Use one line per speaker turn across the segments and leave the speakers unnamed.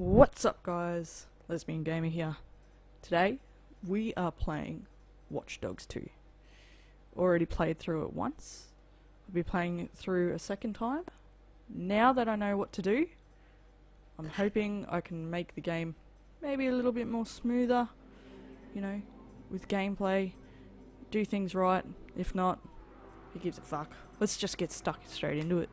What's up guys? Lesbian Gamer here. Today we are playing Watch Dogs 2. Already played through it once. I'll be playing it through a second time. Now that I know what to do, I'm hoping I can make the game maybe a little bit more smoother, you know, with gameplay, do things right. If not, who gives a fuck? Let's just get stuck straight into it.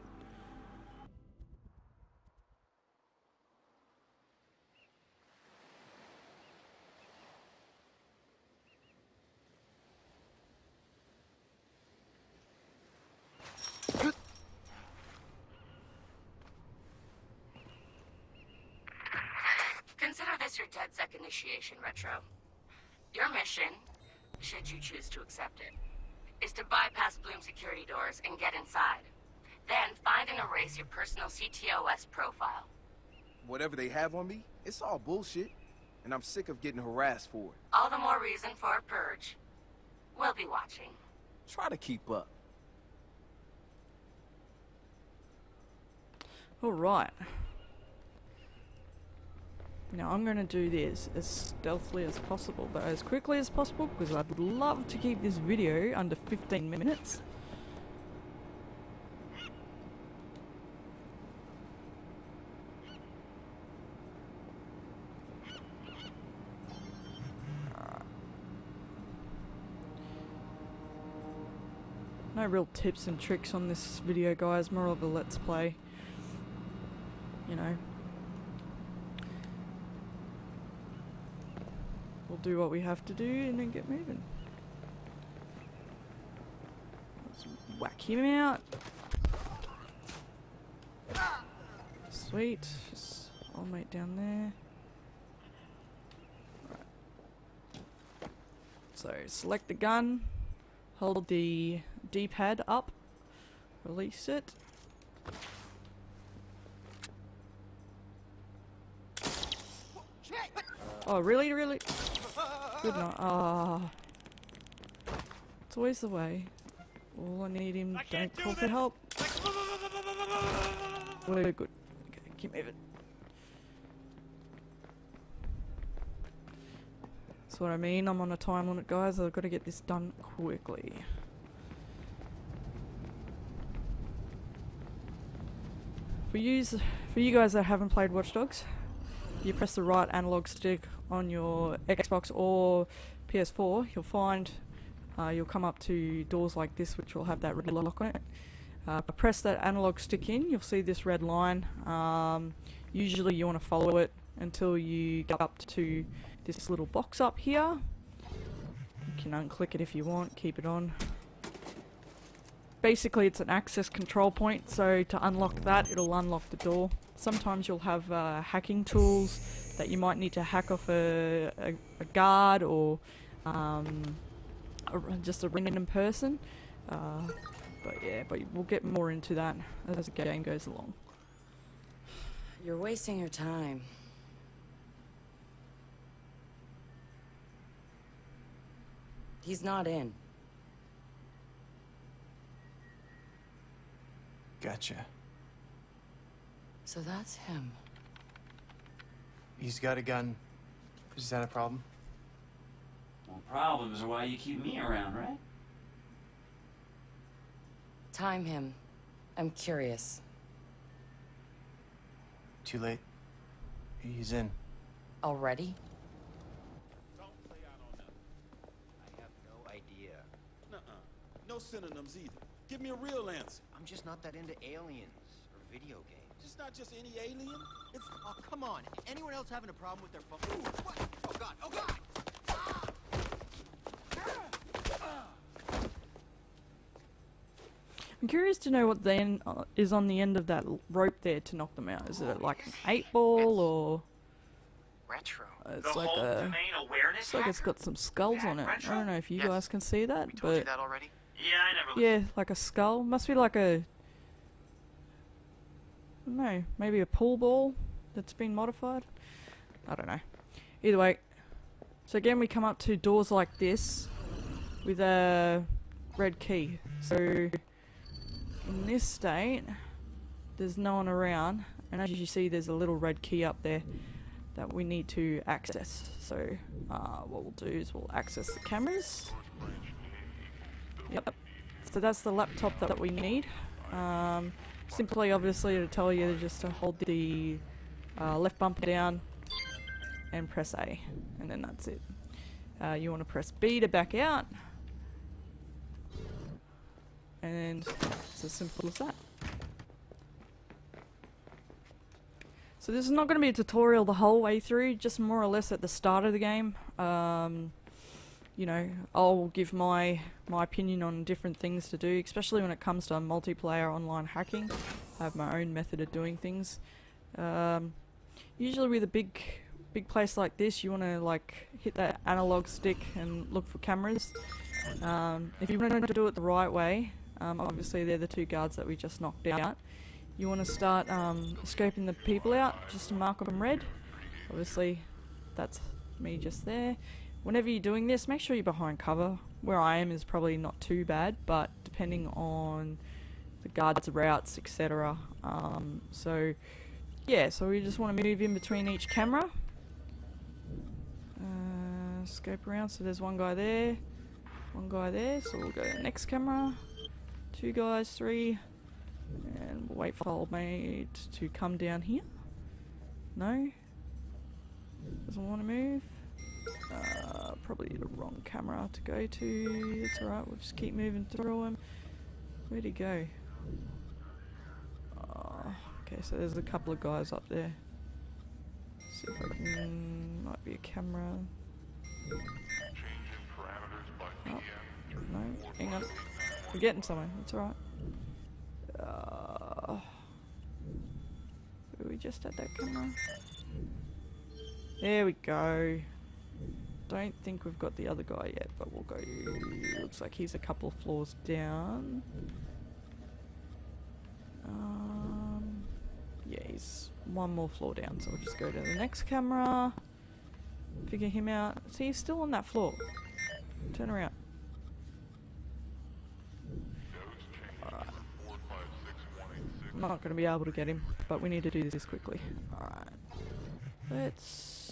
Consider this your DedSec initiation, Retro. Your mission, should you choose to accept it, is to bypass Blume security doors and get inside. Then find and erase your personal CTOS profile.
Whatever they have on me, it's all bullshit. And I'm sick of getting harassed for it.
All the more reason for a purge. We'll be watching.
Try to keep up.
Alright. Now I'm going to do this as stealthily as possible, but as quickly as possible because I'd love to keep this video under 15 minutes. No real tips and tricks on this video guys, more of a let's play. You know. Do what we have to do and then get moving. Let's whack him out. Sweet. Just old mate down there. Right. So select the gun, hold the D-pad up, release it. Oh, really, really? Good night. Ah. It's always the way. All I need him, don't call for help. We're good. Okay, keep moving. That's what I mean. I'm on a time limit, guys. I've got to get this done quickly. For use, for you guys that haven't played Watch Dogs, you press the right analog stick on your Xbox or PS4, you'll find uh, you'll come up to doors like this which will have that red lock on it. Uh, press that analog stick in, you'll see this red line. Um, usually you want to follow it until you get up to this little box up here. You can unclick it if you want, keep it on. Basically it's an access control point, so to unlock that it'll unlock the door. Sometimes you'll have uh, hacking tools that you might need to hack off a, a, a guard or um, a, just a random person. Uh, but yeah, but we'll get more into that as the game goes along.
You're wasting your time. He's not in.
Gotcha.
So that's him.
He's got a gun. Is that a problem?
Well, problems are why you keep me around, right?
Time him. I'm curious.
Too late. He's in.
Already?
Don't play out on nothing.
I have no idea.
Nuh-uh. No synonyms either. Give me a real answer.
I'm just not that into aliens or video games.
It's not just any alien. It's
Oh, come on. Anyone else having a problem with their phone? Ooh, what? Oh, God. Oh, God! Ah!
I'm curious to know what then uh, is on the end of that rope there to knock them out. Is it like an eight ball or
Retro.
uh, it's like a
awareness
it's like it's got some skulls on it. I don't know if you
Yes.
guys can see that,
We told you
but
that already?
Yeah, I never.
yeah, like a skull. Must be like a no, maybe a pool ball that's been modified. I don't know. Either way, so again we come up to doors like this with a red key. So in this state, there's no one around, and as you see, there's a little red key up there. that we need to access. So uh, what we'll do is we'll access the cameras. Yep. So that's the laptop that we need. Um, simply, obviously, to tell you just to hold the uh, left bumper down and press A, and then that's it. Uh, you want to press B to back out, and it's as simple as that. So this is not going to be a tutorial the whole way through, just more or less at the start of the game. Um, you know, I'll give my my opinion on different things to do, especially when it comes to multiplayer online hacking. I have my own method of doing things. Um, usually with a big big place like this, you want to like hit that analog stick and look for cameras. Um, if you want to do it the right way, um, obviously they're the two guards that we just knocked out. You want to start um, scoping the people out, just to mark them red. Obviously, that's me just there. Whenever you're doing this, make sure you're behind cover. Where I am is probably not too bad, but depending on the guards' routes, etc. Um, so, yeah, so we just want to move in between each camera. Uh, scope around, so there's one guy there, one guy there, so we'll go to the next camera. Two guys, three, and we'll wait for old mate to come down here. No? Doesn't want to move. Uh, probably the wrong camera to go to. It's alright, we'll just keep moving through them. Where'd he go? Uh, okay, so there's a couple of guys up there. See if I can. Might be a camera. Oh, no, hang on. We're getting somewhere. It's alright. Uh, we just had that camera? There we go. Don't think we've got the other guy yet, but we'll go. Looks like he's a couple floors down. Um, yeah, he's one more floor down, so we'll just go to the next camera. Figure him out. See, he's still on that floor. Turn around. I'm not going to be able to get him, but we need to do this quickly. Alright. Let's...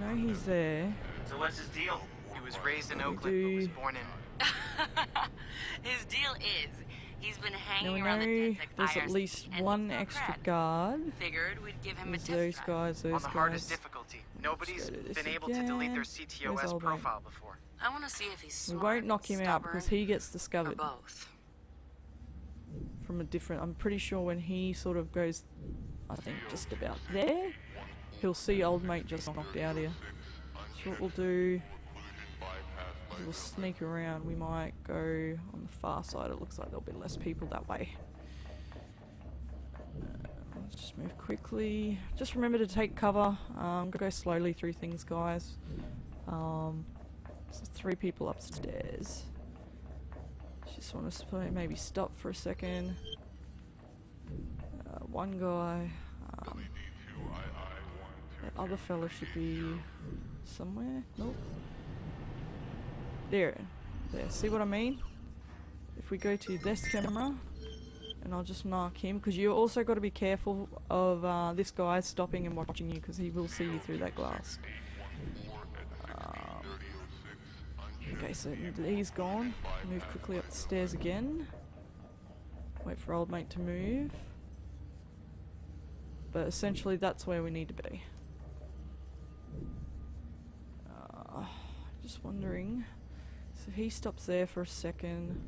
No, he's there.
So what's his deal?
He was raised in
We
Oakland, but was born in.
His deal is he's been
Now
hanging
we
around the
know
desert
there's at least one extra guard.
Figured we'd give him
There's
a test
those
drive.
guys,
on
those
the hardest
guys.
difficulty. Nobody's
go to this
been able to delete their. CTOS
Where's old
profile before.
I want to see if he's
We won't knock him out because he gets discovered
both.
from a different. I'm pretty sure when he sort of goes, I think just about there, he'll see old mate just knocked out here. So what we'll do we'll sneak around. We might go on the far side. It looks like there'll be less people that way. Uh, Let's just move quickly. Just remember to take cover. Um, go slowly through things, guys. Um, three people upstairs. Just want to maybe stop for a second. Uh, one guy. Um, that other fella should be somewhere. Nope. There. There. See what I mean? If we go to this camera, and I'll just mark him, because you also got to be careful of uh, this guy stopping and watching you, because he will see you through that glass. Um, okay, so he's gone. Move quickly up the stairs again. Wait for old mate to move. But essentially, that's where we need to be. Just wondering. So he stops there for a second.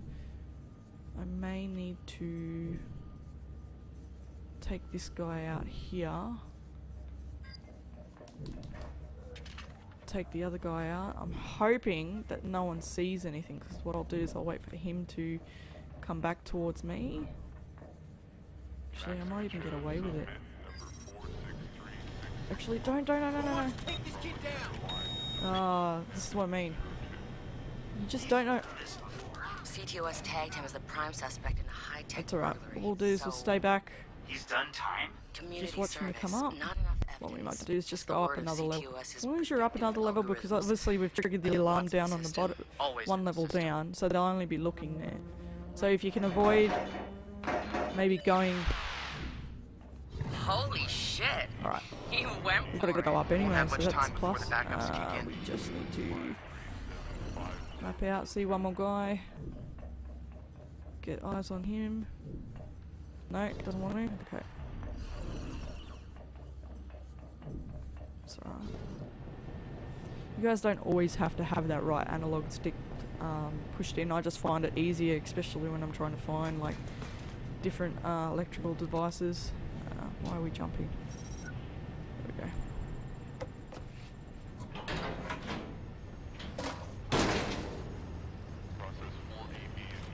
I may need to take this guy out here. Take the other guy out. I'm hoping that no one sees anything because what I'll do is I'll wait for him to come back towards me. Actually, I might even get away with it. Actually, don't, don't, no, no, no, no.
Take this.
Ah, this is what I mean. You just don't know.
CTOS tagged him as the prime suspect in a high-tech
That's alright. What we'll do is we'll stay back.
He's done time?
community
watch him come up.
Not enough
What we might do is just go up another level.
CTOS is
As long as you're up another level, because obviously we've triggered the alarm down on the bottom, one level
system.
down, so they'll only be looking there. So if you can avoid maybe going
Holy shit! Shit.
Alright.
You went
We've got to go up anyway, so that's plus.
the backups kick
Uh, we just need to map out, see one more guy. Get eyes on him. No, doesn't want to. Okay. It's alright. You guys don't always have to have that right analog stick um, pushed in. I just find it easier, especially when I'm trying to find like different uh, electrical devices. Why are we jumping? There we go.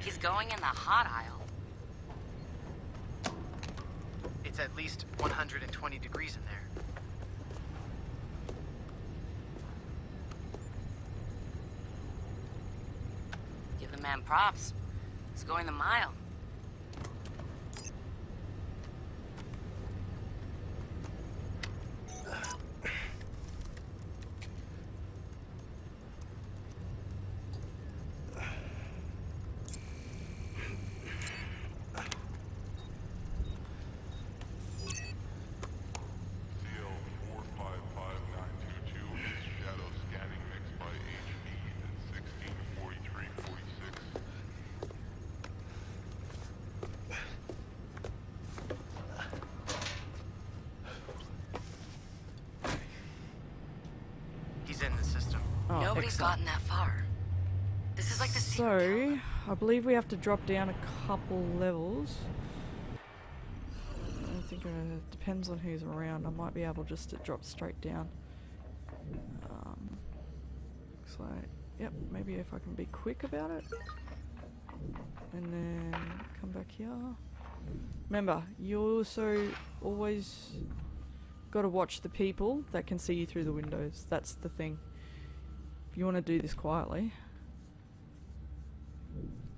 He's going in the hot aisle.
It's at least 120 degrees in there.
Give the man props. He's going the mile.
CL 455922 is shadow scanning mixed by HV at 164346.
He's in the system.
Oh,
Nobody's
excellent.
gotten that far. This is like the
So, I believe we have to drop down a couple levels. I think it depends on who's around. I might be able just to drop straight down. Um, looks like, yep, maybe if I can be quick about it. And then come back here. Remember, you also always got to watch the people that can see you through the windows. That's the thing. You want to do this quietly,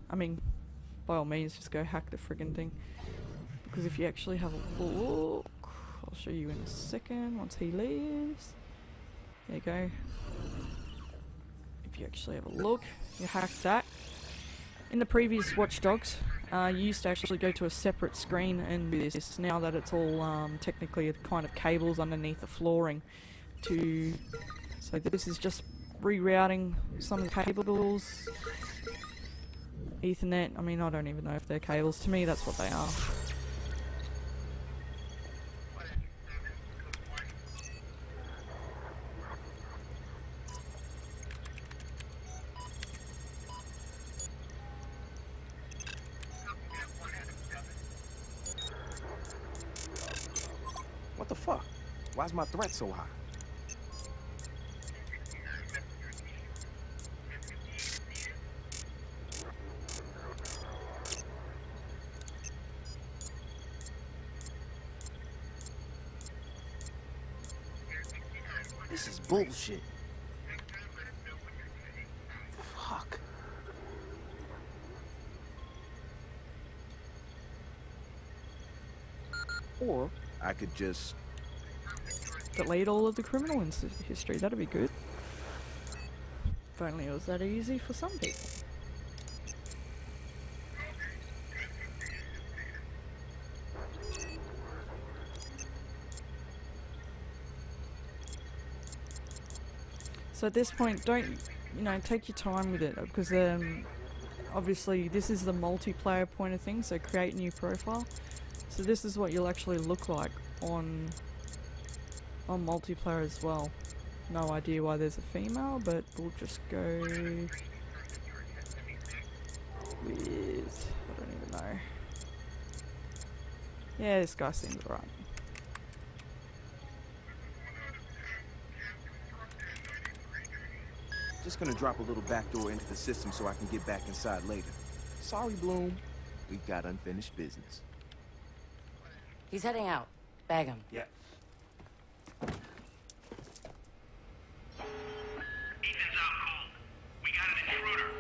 I mean, by all means, just go hack the friggin' thing. Because if you actually have a look, I'll show you in a second once he leaves. There you go. If you actually have a look, you hack that. In the previous Watch Dogs, uh, you used to actually go to a separate screen and do this. Now that it's all um, technically a kind of cables underneath the flooring to. So this is just rerouting some cables Ethernet. I mean, I don't even know if they're cables. To me, that's what they are.
What the fuck? Why's my threat so high? Bullshit. Fuck. Or I could just
Delete all of the criminal history. That'd be good. If only it was that easy for some people. So at this point, don't you know? Take your time with it because um, obviously this is the multiplayer point of things. So create new profile. So this is what you'll actually look like on on multiplayer as well. No idea why there's a female, but we'll just go with I don't even know. Yeah, this guy seems right.
Just gonna drop a little backdoor into the system so I can get back inside later. Sorry, Blume. We've got unfinished business.
He's heading out. Bag him.
Yeah.
Ethan's out cold. We got an intruder.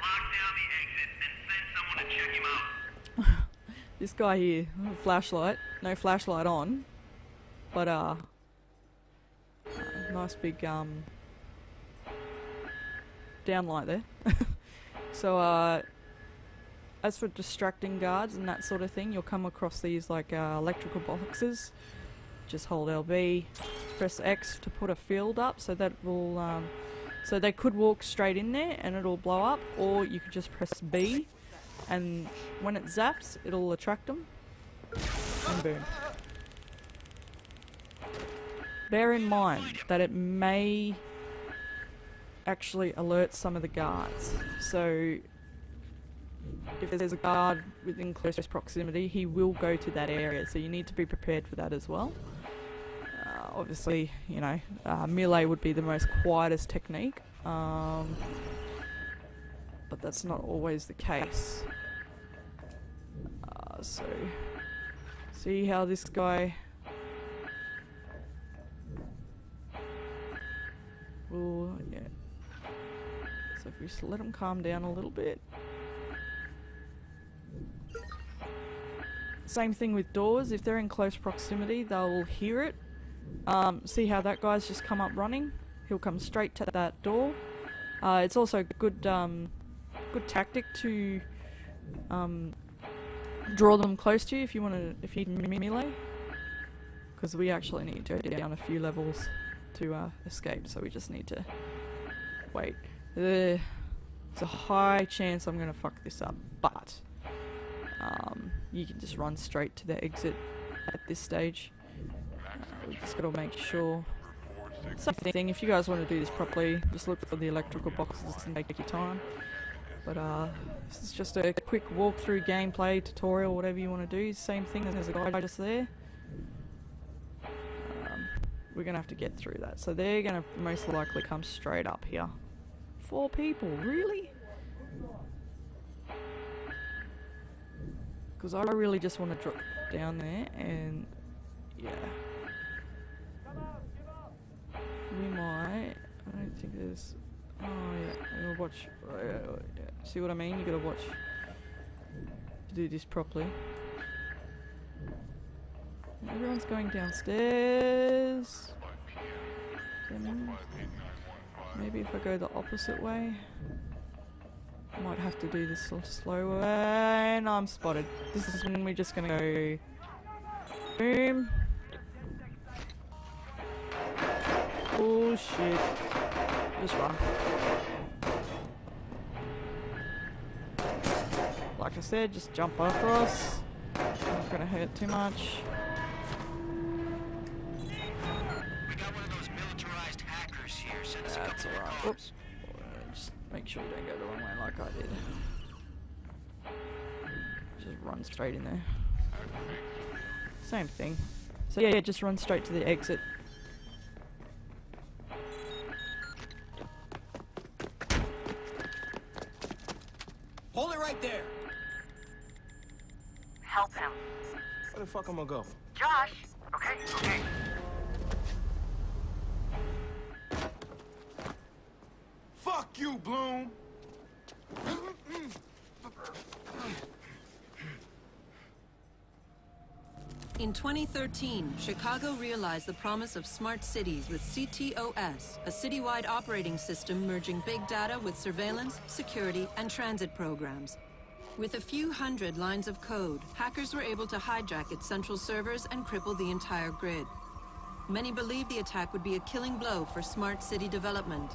Lock down the exit and send someone to check him out.
This guy here, flashlight, no flashlight on, but uh, nice big um downlight there. so uh, as for distracting guards and that sort of thing, you'll come across these like uh, electrical boxes. just hold LB, press X to put a field up, so that will, um, so they could walk straight in there and it'll blow up, or you could just press B, and when it zaps, it'll attract them, and boom. Bear in mind that it may actually alert some of the guards. So if there's a guard within close proximity, he will go to that area. So you need to be prepared for that as well. Uh, obviously, you know, uh, melee would be the most quietest technique. Um, but that's not always the case. Uh, so, see how this guy if we just let him calm down a little bit. Same thing with doors. If they're in close proximity, they'll hear it. Um, see how that guy's just come up running? He'll come straight to that door. Uh, it's also a good, um, good tactic to um, draw them close to you if you want to, if you need melee. Because we actually need to go down a few levels to uh, escape, so we just need to wait. There's a high chance I'm going to fuck this up, but um, you can just run straight to the exit at this stage. Uh, we just got to make sure. Same thing, if you guys want to do this properly, just look for the electrical boxes and take your time. But uh, this is just a quick walkthrough gameplay tutorial, whatever you want to do. Same thing, there's a guy just there. Um, we're going to have to get through that. So they're going to most likely come straight up here. Four people, really? Because I really just want to drop down there and yeah. We might. I don't think there's. Oh yeah, gotta watch. Uh, yeah. See what I mean? You gotta watch. To do this properly. Everyone's going downstairs. Maybe if I go the opposite way. I might have to do this slower. And I'm spotted. This is when we're just gonna go. Boom. Oh shit. Just run. Like I said, just jump across. Not gonna hurt too much. That's alright. Whoops. Just make sure you don't go the wrong way like I did. Just run straight in there. Same thing. So yeah, yeah, just run straight to the exit.
Hold it right there.
Help him.
Where the fuck am I gonna go?
Josh! Okay, okay.
You, Blume!
In 2013, Chicago realized the promise of smart cities with CTOS, a citywide operating system merging big data with surveillance, security, and transit programs. With a few hundred lines of code, hackers were able to hijack its central servers and cripple the entire grid. Many believed the attack would be a killing blow for smart city development.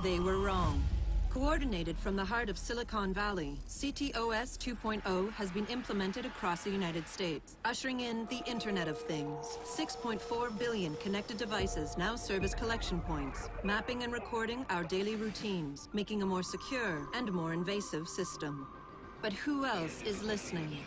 They were wrong. Coordinated from the heart of Silicon Valley, CTOS 2.0 has been implemented across the United States, ushering in the Internet of Things. 6.4 billion connected devices now serve as collection points, mapping and recording our daily routines, making a more secure and more invasive system. But who else is listening?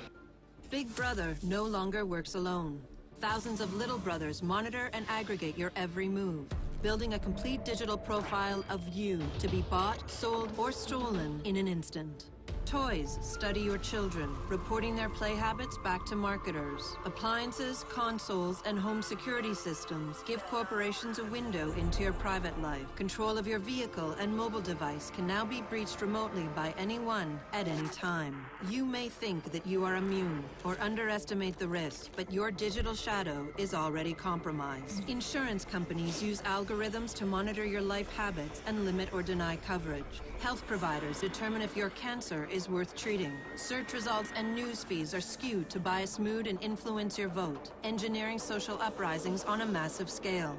Big Brother no longer works alone. Thousands of little brothers monitor and aggregate your every move, building a complete digital profile of you to be bought, sold, or stolen in an instant. Toys study your children, reporting their play habits back to marketers. Appliances, consoles, and home security systems give corporations a window into your private life. Control of your vehicle and mobile device can now be breached remotely by anyone at any time. You may think that you are immune or underestimate the risk, but your digital shadow is already compromised. Insurance companies use algorithms to monitor your life habits and limit or deny coverage. Health providers determine if your cancer is worth treating. Search results and news feeds are skewed to bias mood and influence your vote, engineering social uprisings on a massive scale.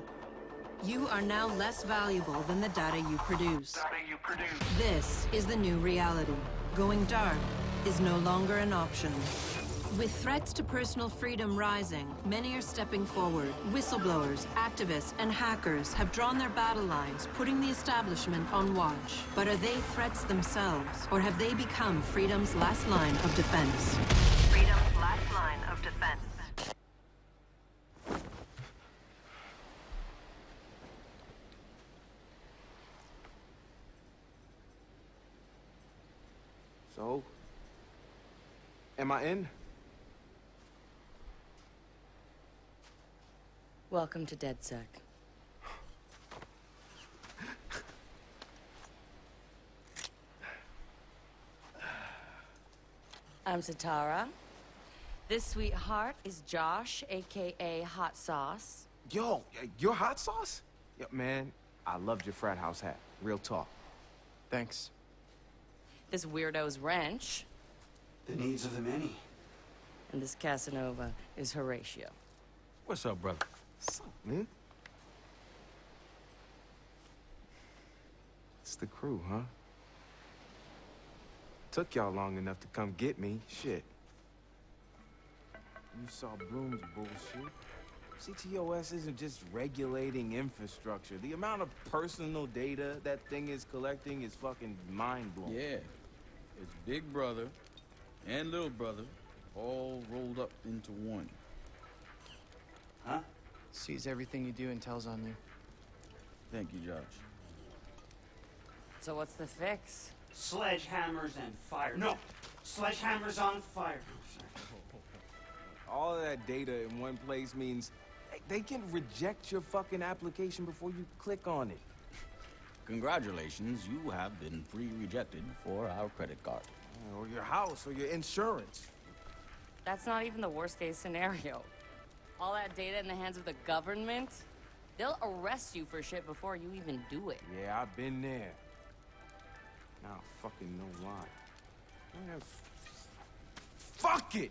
You are now less valuable than the data you produce. This is the new reality. Going dark is no longer an option. With threats to personal freedom rising, many are stepping forward. Whistleblowers, activists, and hackers have drawn their battle lines, putting the establishment on watch. But are they threats themselves, or have they become freedom's last line of defense? Freedom's last line of defense.
So, am I in?
Welcome to DedSec. I'm Sitara. This sweetheart is Josh, aka Hot Sauce.
Yo, your hot sauce? Yo, man, I loved your frat house hat. Real talk.
Thanks.
This weirdo's Wrench.
The needs of the many.
And this Casanova is Horatio.
What's up, brother?
What's man? It's the crew, huh? Took y'all long enough to come get me. Shit. You saw Blume's bullshit. CTOS isn't just regulating infrastructure. The amount of personal data that thing is collecting is fucking mind-blowing.
Yeah. It's Big Brother and Little Brother all rolled up into one.
Huh?
Sees everything you do and tells on you.
Thank you, Josh.
So what's the fix?
Sledgehammers and fire. No! Sledgehammers on fire.
All of that data in one place means they- they can reject your fucking application before you click on it.
Congratulations, you have been pre-rejected for our credit card.
Or your house, or your insurance.
That's not even the worst case scenario. All that data in the hands of the government, they'll arrest you for shit before you even do it.
Yeah, I've been there. Now I fucking know why. Man, fuck it!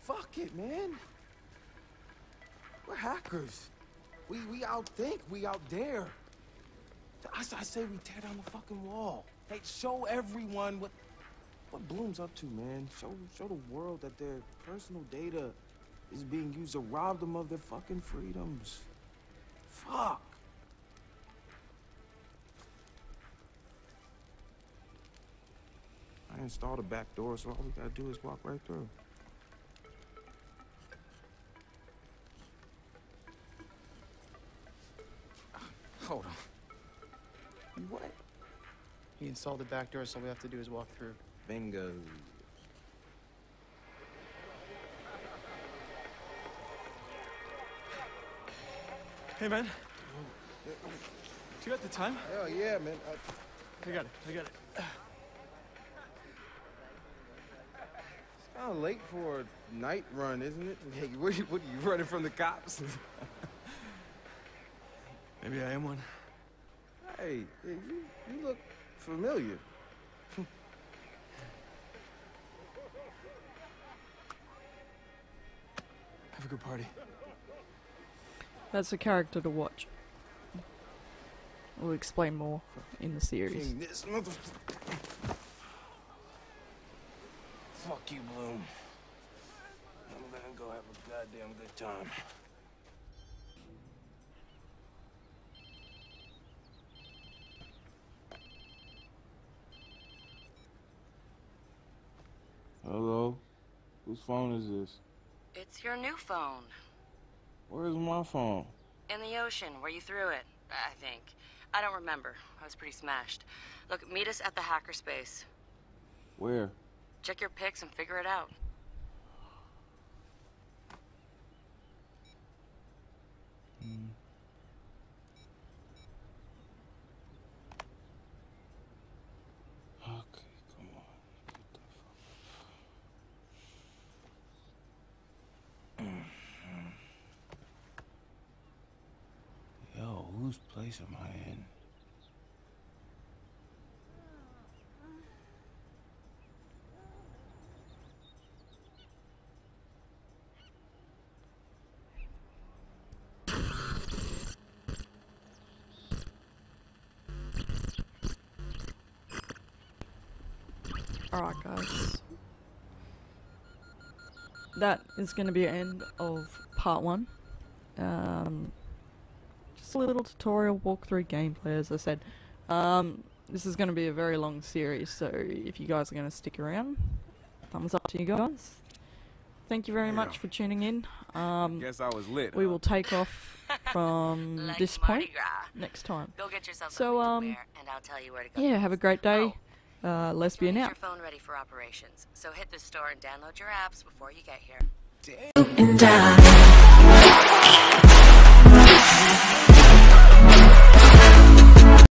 Fuck it, man! We're hackers. We we outthink, we out I I, I say we tear down the fucking wall. Hey, show everyone what what Blume's up to, man. Show show the world that their personal data is being used to rob them of their fucking freedoms. Fuck. I installed a back door, so all we gotta do is walk right through.
Hold on.
What?
He installed the back door, so all we have to do is walk through.
Bingo.
Hey, man. Do you got the time?
Hell yeah, man.
I got it. I got it.
It's kind of late for a night run, isn't it? Hey, what, are you- what are you running from the cops?
Maybe I am one.
hey, hey, you, you look familiar.
Have a good party.
That's a character to watch. We'll explain more in the series.
This mother. Fuck you, Blume. I'm gonna go have a goddamn good time. Hello? Whose phone is this?
It's your new phone.
Where's my phone?
In the ocean, where you threw it, I think. I don't remember. I was pretty smashed. Look, meet us at the hackerspace.
Where?
Check your pics and figure it out.
of my hand.
Alright guys. That is going to be the end of part one. Um, just a little tutorial walkthrough gameplay, as I said. Um, this is going to be a very long series, so if you guys are going to stick around, thumbs up to you guys. Thank you very much for tuning in. Um,
Guess I was lit.
we will take off from
Like
this point next time.
Go get yourself
So, um,
wear, and I'll tell you where to go.
Yeah, have a great day. Uh, lesbian
Get
out.
your phone ready for operations. So hit the store and download your apps before you get here.
and I